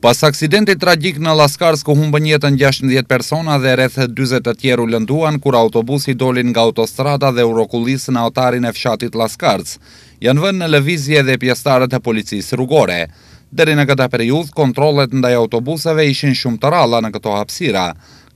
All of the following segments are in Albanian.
Pas aksidentit tragjik në Llaskarcë ku humbën jetën gjashtëmbëdhjetë persona dhe rreth dyzet të tjerë u lënduan kur autobusi doli nga autostrada dhe u rrokullis në atarin e fshatit Llaskarcë, janë vënë në lëvizje edhe pjesëtarët e policisë rrugore. Deri në këtë periudhë, kontrollet ndaj autobuseve ishin shumë të rralla në këto hapësira,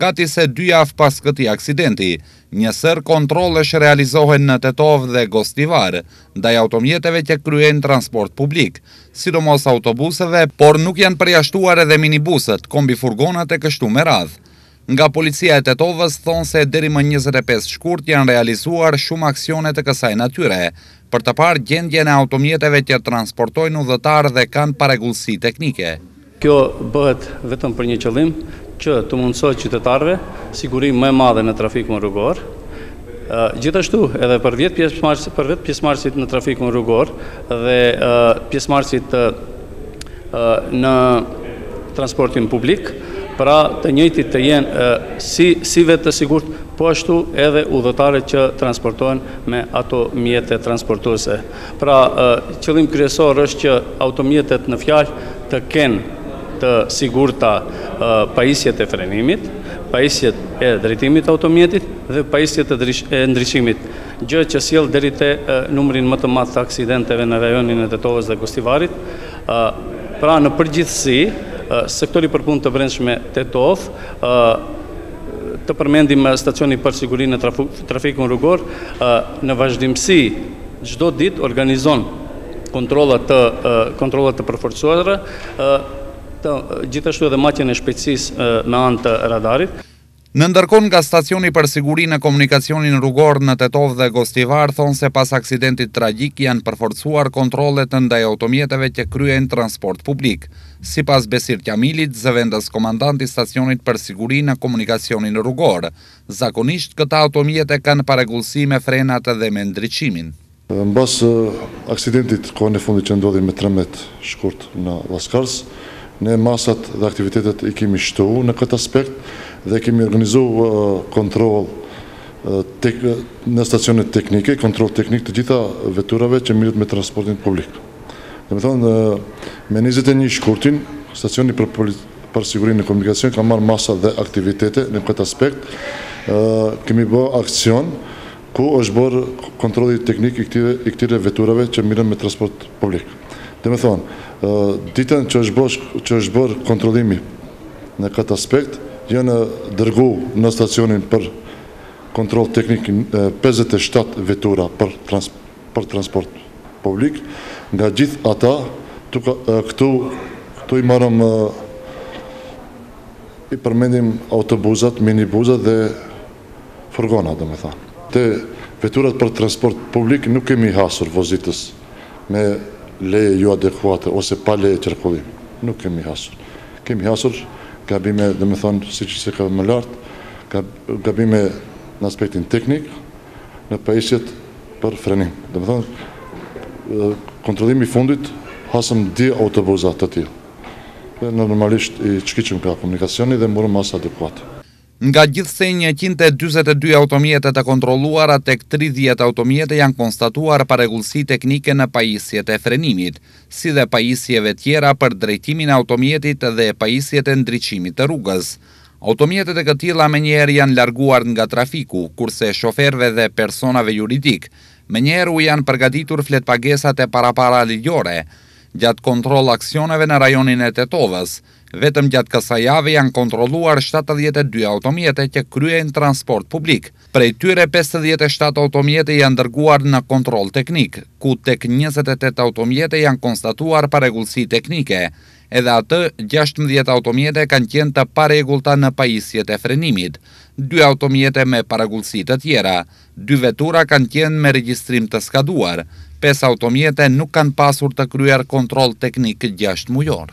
gati se dy javë pas këtij aksidenti, Një sërë kontrollesh realizohen në Tetovë dhe Gostivar, ndaj automjeteve që kryejnë transport publik, sidomos autobusëve, por nuk janë përjashtuar edhe minibusët, kombifurgonat e kështu me radhë. Nga Policia e Tetovës thonë se deri më njëzet e pesë shkurt janë realizuar shumë aksione të kësaj natyre, për të parë gjendjen e automjeteve që transportojnë udhëtarë dhe kanë parregullsi teknike. Kjo bëhet vetëm për një qëllim, që të mundësohet qytetarëve siguri më e madhe në trafikun rrugor. Gjithashtu, edhe për vetë pjesëmarrësit, për vetë pjesëmarrësit në trafikun rrugor dhe pjesëmarrësit në transportin publik, pra të njëjtit të jenë si vetë të sigurt, po ashtu edhe udhëtarët që transportohen me ato mjete transportuese. Pra, qëllim kryesor është që automjetet në fjalë të kenë të sigurta pajisjet e frenimit, pajisjet e drejtimit të automjetit dhe pajisjet e ndriçimit. gjë që sjell deri te numri më të madh të aksidenteve në rajonin e Tetovës dhe Gostivarit. Pra në përgjithësi, sektori për punë të brendshme Tetovë, të përmendim stacioni për siguri në trafikun rrugor, në vazhdimësi çdo ditë organizon kontrolla të kontrolla të përforcuara, të gjithashtu edhe matjen e shpejtësisë me anë të radarit. Ndërkohë nga Stacioni për Siguri në Komunikacionin Rrugor në Tetovë dhe Gostivar thonë se pas aksidentit tragjik janë përforcuar kontrollet ndaj automjeteve që kryejnë transport publik. Sipas Besir Qamilit, zëvendëskomandant i Stacionit për Siguri në Komunikacionin Rrugor, zakonisht këta automjete kanë parregullsi me frenat dhe me ndriçimin. Mbas aksidentit kohën e fundit që ndodhi me trembet shkurt në Llaskarcë, ne masat dhe aktivitetet i kemi shtu në këtë aspekt dhe kemi organizu kontroll në stacionet teknike, kontroll teknik të gjitha veturave që mirret me transportin publik. Domethonë, me njëzet e një shkurtin, stacioni për për siguri në komunikacion ka marrë masa dhe aktivitete në këtë aspekt, kemi bo aksion, ku është bërë kontrolli teknik i këtyre veturave që mirren me transport publik. Domethënë, ditën që është bërë kontrollimi në këtë aspekt, janë dërgu në stacionin për kontroll teknik pesëdhjetë e shtatë vetura për transport publik, nga gjithë ata këtu i marrëm i përmendim autobuzat, minibuzat dhe furgona domethënë. Te veturat për transport publik nuk kemi hasur vozitës me leje jo adekuate ose pa leje qarkullim. Nuk kemi hasur. Kemi hasur gabime domethënë siç ceka më lart gabime në aspektin teknik në pajisjet për frenim. Domethënë kontrollimi i fundit hasëm dy autobuza të tillë dhe normalisht i çkyçëm nga komunikacioni dhe morëm masa adekuate. Nga gjithsej njëqind e dyzet e dy automjete të kontrolluara tek tridhjetë automjete janë konstatuar parregullsi teknike në pajisjet e frenimit, si dhe pajisjeve tjera për drejtimin e automjetit dhe pajisjet e ndriçimit të rrugës. Automjetet e këtilla menjëherë janë larguar nga trafiku, kurse shoferëve dhe personave juridikë menjëherë u janë përgatitur fletëpagesat e parapara ligjore. Gjatë kontroll aksioneve në rajonin e Tetovës, Vetëm gjatë kësaj jave janë kontrolluar shtatëdhjetë e dy automjete që kryejnë transport publik. Prej tyre pesëdhjetë e shtatë automjete janë dërguar në kontroll teknik, ku tek njëzet e tetë automjete janë konstatuar parregullsi teknike. Edhe atë, gjashtëmbëdhjetë automjete kanë qenë të parregullta në pajisjet e frenimit, dy automjete me parregullsi të tjera, Dy vetura kanë qenë me regjistrim të skaduar, pesë automjete nuk kanë pasur të kryer kontroll teknik gjashtëmujor.